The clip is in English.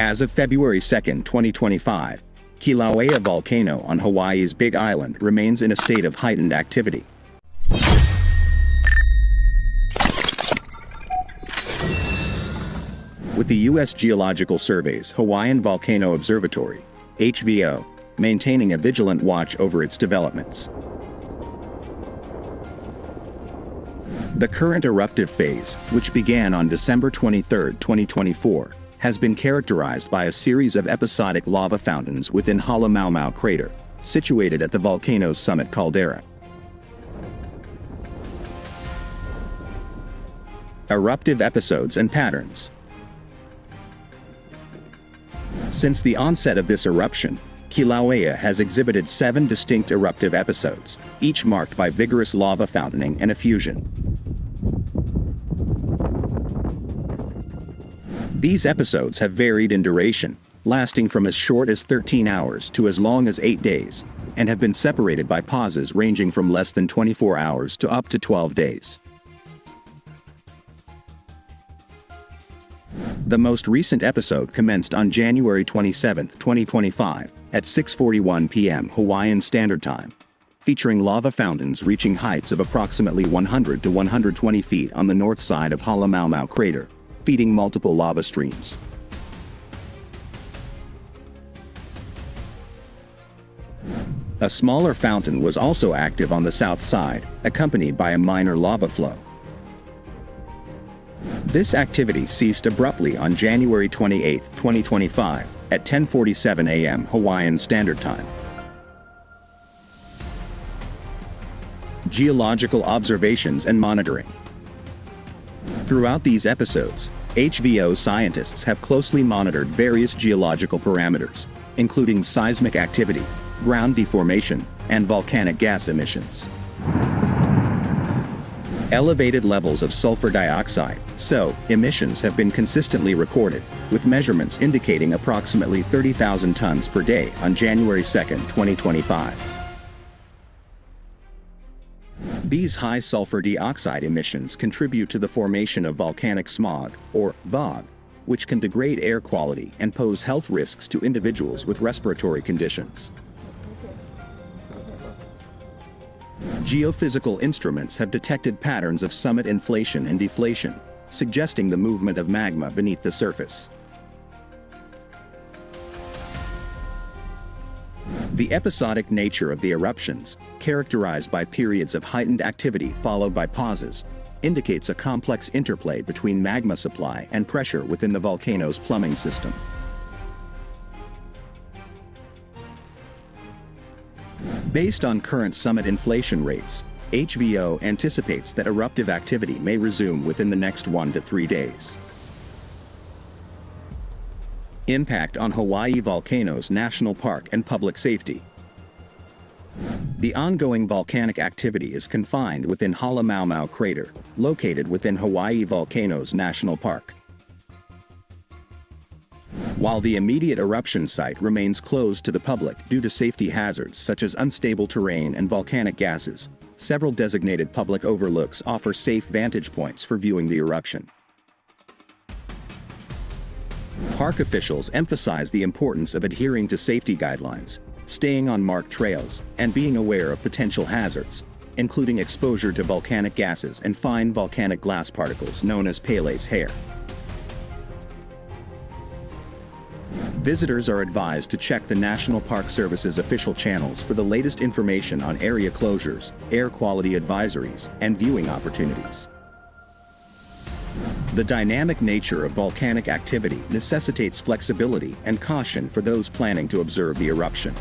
As of February 2, 2025, Kilauea volcano on Hawaii's Big Island remains in a state of heightened activity. With the U.S. Geological Survey's Hawaiian Volcano Observatory, HVO, maintaining a vigilant watch over its developments. The current eruptive phase, which began on December 23, 2024, has been characterized by a series of episodic lava fountains within Halemaumau crater, situated at the volcano's summit caldera. Eruptive episodes and patterns. Since the onset of this eruption, Kilauea has exhibited seven distinct eruptive episodes, each marked by vigorous lava fountaining and effusion. These episodes have varied in duration, lasting from as short as 13 hours to as long as 8 days, and have been separated by pauses ranging from less than 24 hours to up to 12 days. The most recent episode commenced on January 27, 2025, at 6:41 p.m. Hawaiian Standard Time, featuring lava fountains reaching heights of approximately 100 to 120 feet on the north side of Halemaumau crater, feeding multiple lava streams. A smaller fountain was also active on the south side, accompanied by a minor lava flow. This activity ceased abruptly on January 28, 2025, at 10:47 a.m. Hawaiian Standard Time. Geological observations and monitoring. Throughout these episodes, HVO scientists have closely monitored various geological parameters, including seismic activity, ground deformation, and volcanic gas emissions. Elevated levels of sulfur dioxide, SO, emissions have been consistently recorded, with measurements indicating approximately 30,000 tons per day on January 2, 2025. These high sulfur dioxide emissions contribute to the formation of volcanic smog, or VOG, which can degrade air quality and pose health risks to individuals with respiratory conditions. Geophysical instruments have detected patterns of summit inflation and deflation, suggesting the movement of magma beneath the surface. The episodic nature of the eruptions, characterized by periods of heightened activity followed by pauses, indicates a complex interplay between magma supply and pressure within the volcano's plumbing system. Based on current summit inflation rates, HVO anticipates that eruptive activity may resume within the next one to three days. Impact on Hawaii Volcanoes National Park and Public Safety The ongoing volcanic activity is confined within Halemaumau crater, located within Hawaii Volcanoes National Park. While the immediate eruption site remains closed to the public due to safety hazards such as unstable terrain and volcanic gases, several designated public overlooks offer safe vantage points for viewing the eruption. Park officials emphasize the importance of adhering to safety guidelines, staying on marked trails, and being aware of potential hazards, including exposure to volcanic gases and fine volcanic glass particles known as Pele's hair. Visitors are advised to check the National Park Service's official channels for the latest information on area closures, air quality advisories, and viewing opportunities. The dynamic nature of volcanic activity necessitates flexibility and caution for those planning to observe the eruption.